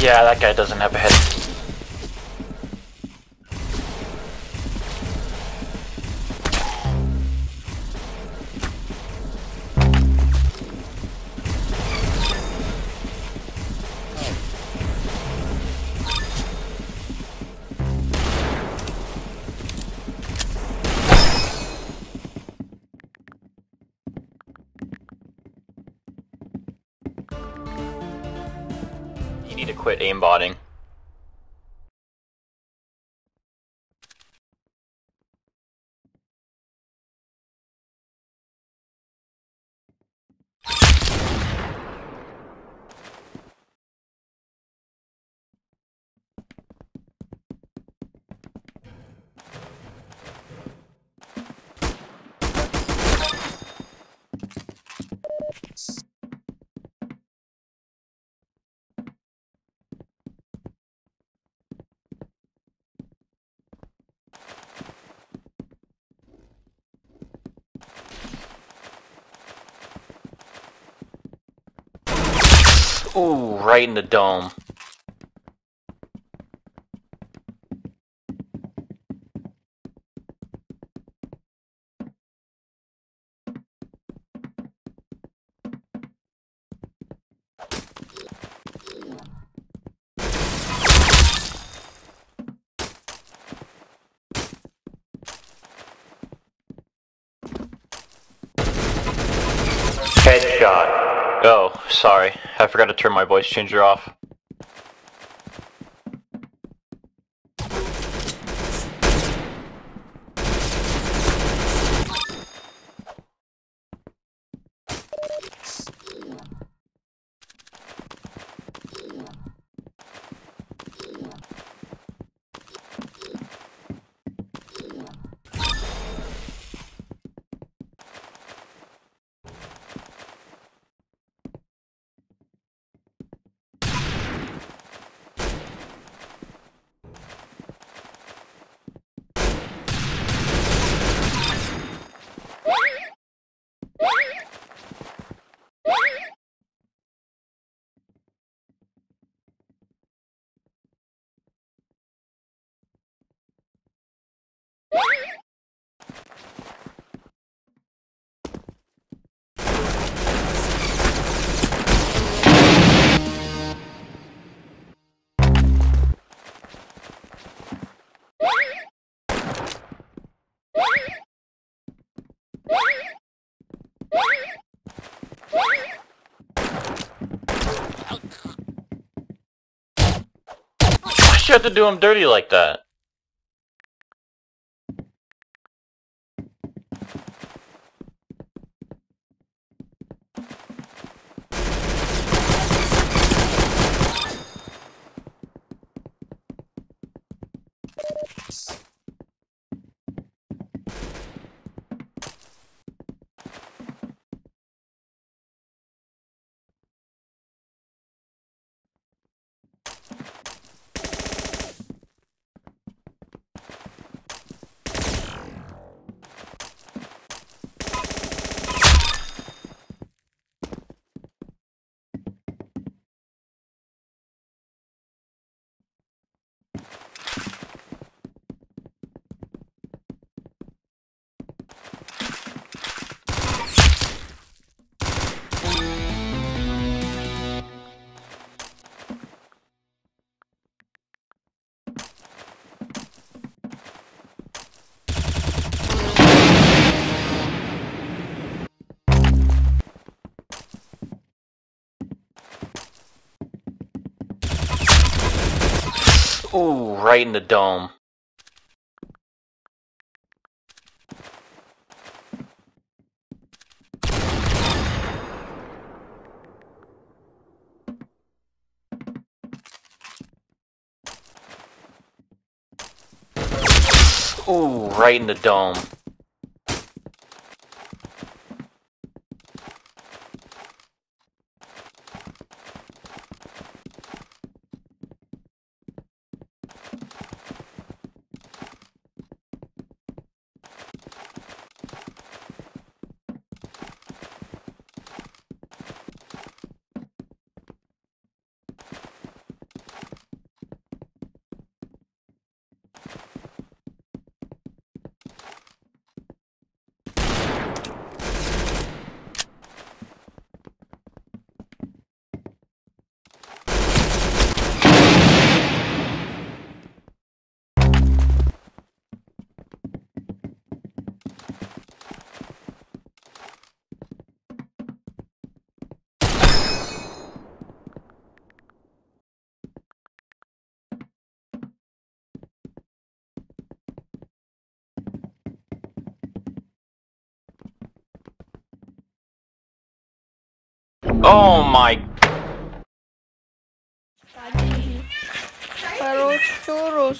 Yeah, that guy doesn't have a head. Need Ooh, right in the dome. Headshot. Oh, sorry. I forgot to turn my voice changer off. You have to do him dirty like that? Ooh, right in the dome. Ooh, right in the dome.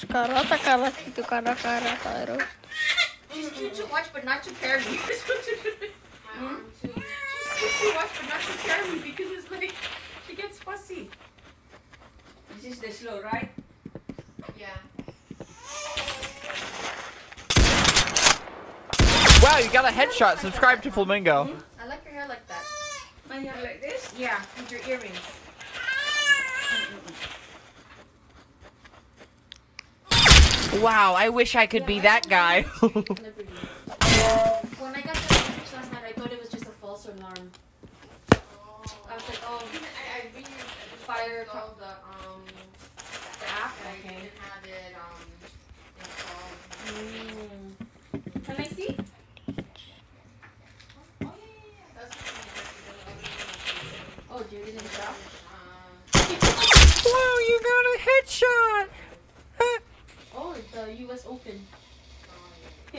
Churros, karata karata itu kara kara terus. Just cute to watch, but not to carry. Hmm? Just cute to watch, but not to carry because it's like she gets fussy. This is the slow, right? Yeah. Wow, you got a headshot. Subscribe to Flamingo. I like your hair like that. My hair like this? Yeah, with your earrings. Wow, I wish I could be that guy. Never. When I got the message last night, I thought it was just a false alarm. I was like, oh, I, I really Fire installed the um the app. I didn't have it um installed. Mm. Can I see? Oh yeah, yeah, yeah. That's what I mean. Oh, dude, it didn't drop. Um, wow, you got a headshot. The U.S. Open. I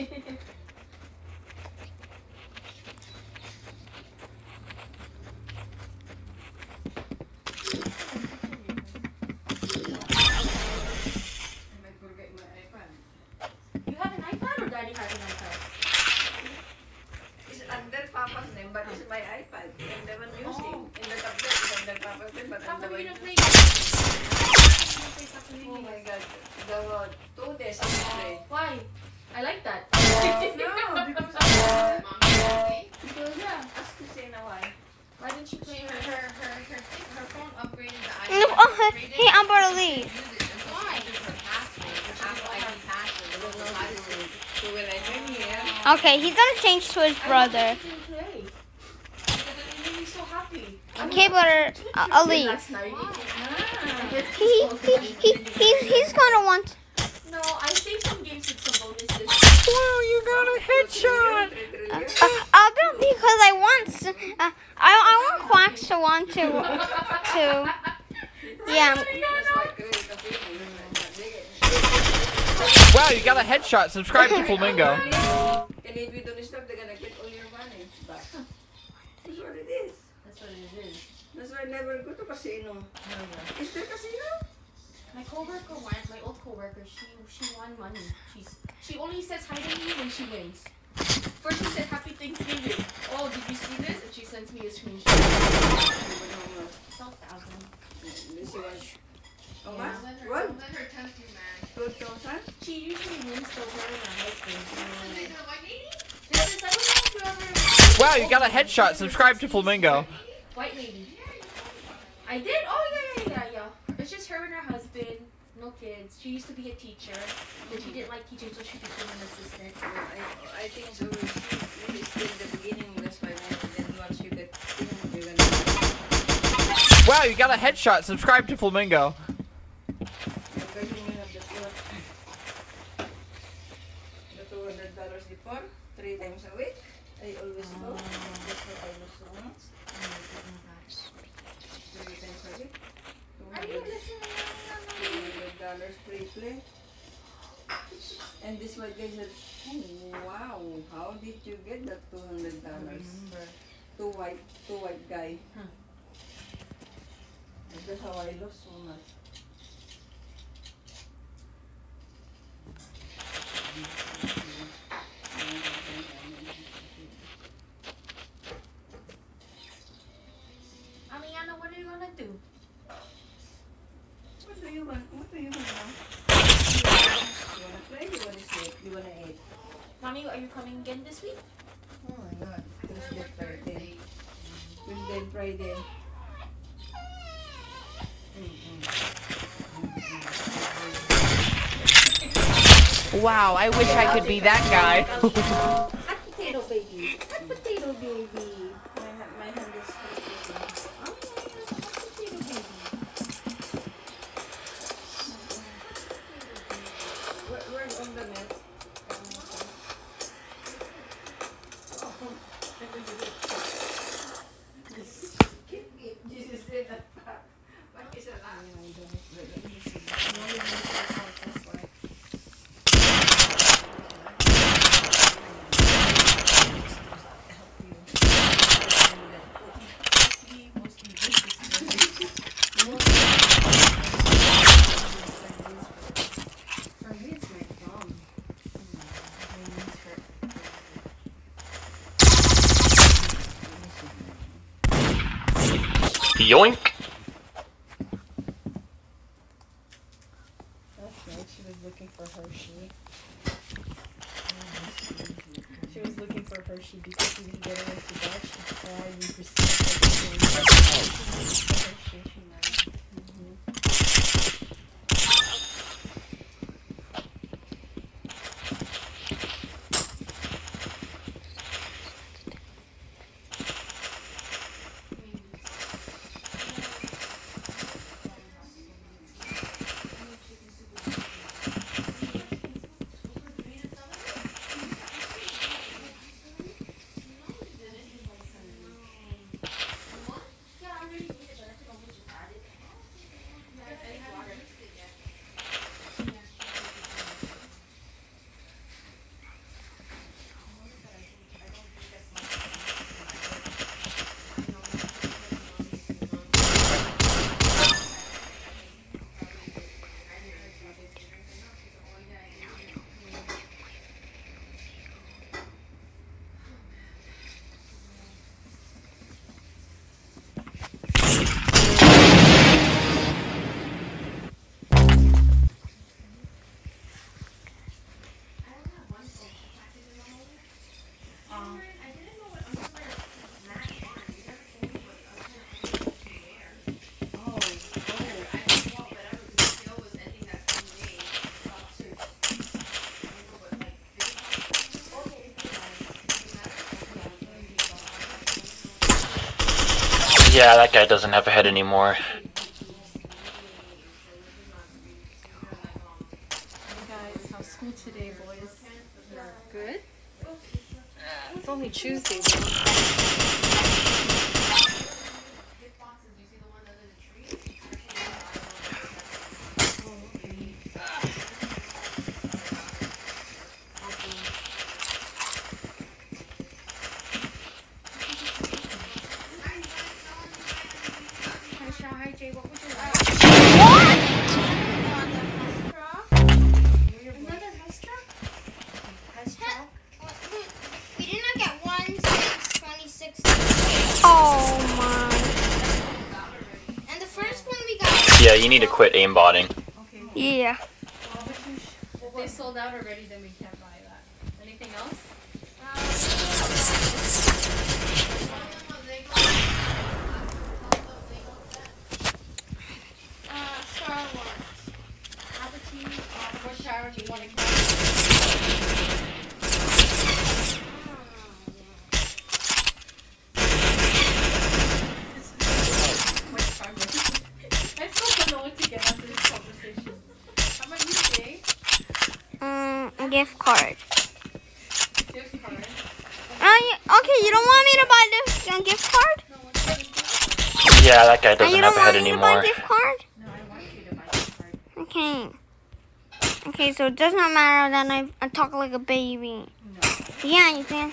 forget my iPad. you have an iPad or Daddy has an iPad? It's under Papa's name, but it's my iPad. I'm the one using. And the tablet is under Papa's name, but How I'm the come one you don't play? Oh my god. The uh, two days yesterday. Why? I like that. no, because of Mom, really? Because, yeah. ask Christina why. Why didn't she her? her, her, her, her, thing, her phone upgraded the No, iPad. oh, upgraded, hey, I'm about to leave. couldn't use it until she changes her password, her Apple ID password. I the don't little know how to do password. it. So when I came here, Okay, he's gonna change to his brother. I didn't play. It made me so happy. Okay, but uh, I'll leave. Last. He, he, he, he's, he's gonna want. No, I saved some games with some bonuses. Wow, you got a headshot. Uh, uh, I'll do because I want. s- Uh, I, I want Quacks to want to to. Yeah. that's why credit kasi Wow, you got a headshot. Subscribe to Flamingo. And if you don't stop, they're gonna get all your money back. That's what it is. That's what it is. That's why I never go to casino. Is there casino? My coworker went. My old coworker. She she won money. She's she only says hi to me when she wins. First she said Happy Thanksgiving. Oh, did you see this? And she sends me a screenshot. Twelve thousand. This one. How Yeah. much? Don't let her, What? don't let her tempt you, man. Two thousand? She usually wins the her and her husband. Is it the white lady? This is I don't know if you. Wow, you got a headshot. Subscribe to Flamingo. White lady. I did? Oh, yeah, yeah, yeah, yeah. It's just her and her husband, no kids. She used to be a teacher, but she didn't like teaching, so she became an assistant. I, I think so. Maybe still the beginning. That's why maybe then once you get you're gonna. Wow, you got a headshot. Subscribe to Flamingo. Because you may have the two. The two hundred dollars three times a week. I always go. That's why I lose so. Three times a week. Are you $200 listening? dollars free play. And this one guy said, oh, wow, how did you get that two hundred dollars? Two white, two white guy. Huh. That's how I lost so much. Coming again this week? Oh my god. Tuesday, Friday. Tuesday, Friday. Wow, I wish I could be that guy. Hot potato baby. Hot potato baby. Hershey because she didn't get it into bed. She saw you. Yeah, that guy doesn't have a head anymore. Guys, how's school today, boys? Good? It's only Tuesday. though. We did not get one since 2016. Oh my. And the first one we got. Yeah, you need to quit aimbotting. Yeah. If they sold out already, then we can't buy that. Anything else? Uh, Star Wars. Have a team. Uh, what charity you want to I still don't know what to get after this conversation. How about you, Jay? Um, a gift card. Gift card. Uh, you, okay, you don't want me to buy this uh, gift card? Yeah, that guy Uh, doesn't you have a head want me to buy anymore. gift card? No, I want you to buy gift card. Okay. Okay, so it does not matter that I, I talk like a baby. Yeah, you can.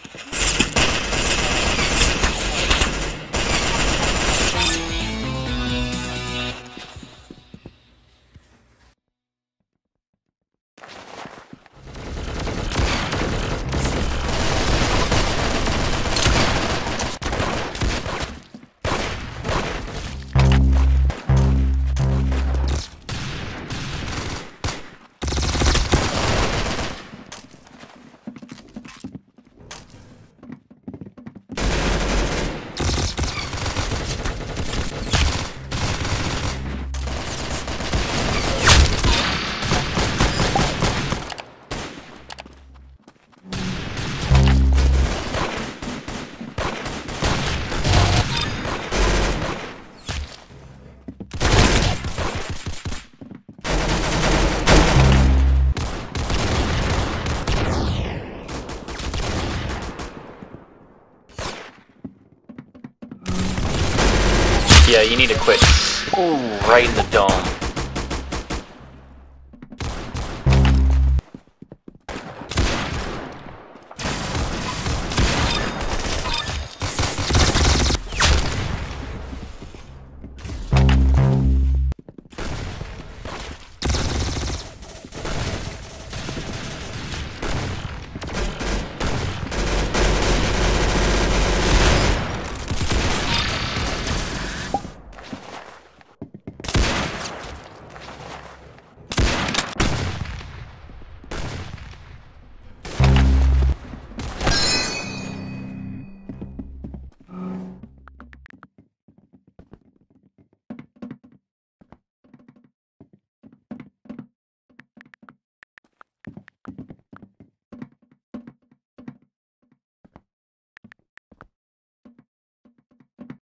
Yeah, you need to quit. Ooh, right in the dome.